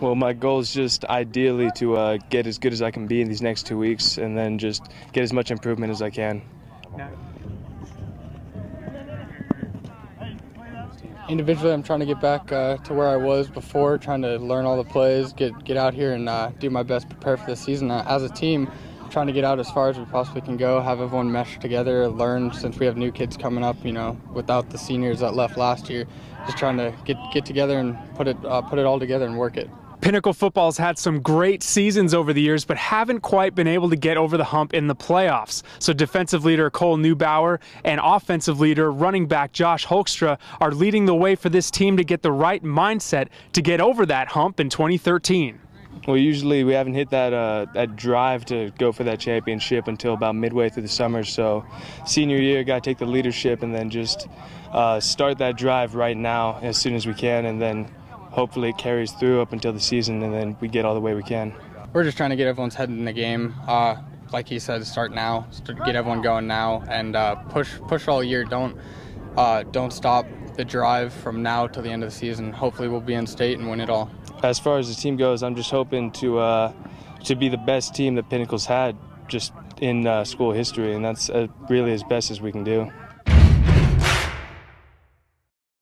Well, my goal is just ideally to uh, get as good as I can be in these next two weeks and then just get as much improvement as I can. Individually, I'm trying to get back uh, to where I was before, trying to learn all the plays, get get out here and uh, do my best, prepare for the season. Uh, as a team, trying to get out as far as we possibly can go, have everyone mesh together, learn since we have new kids coming up. You know, without the seniors that left last year, just trying to get get together and put it uh, put it all together and work it. Pinnacle football's had some great seasons over the years, but haven't quite been able to get over the hump in the playoffs. So defensive leader Cole Neubauer and offensive leader running back Josh Holkstra are leading the way for this team to get the right mindset to get over that hump in 2013. Well, usually we haven't hit that uh, that drive to go for that championship until about midway through the summer. So, senior year, got to take the leadership and then just uh, start that drive right now as soon as we can, and then hopefully it carries through up until the season, and then we get all the way we can. We're just trying to get everyone's head in the game. Uh, like he said, start now, start, get everyone going now, and uh, push push all year. Don't uh, don't stop the drive from now till the end of the season. Hopefully, we'll be in state and win it all. As far as the team goes, I'm just hoping to uh, to be the best team that Pinnacle's had just in uh, school history, and that's uh, really as best as we can do.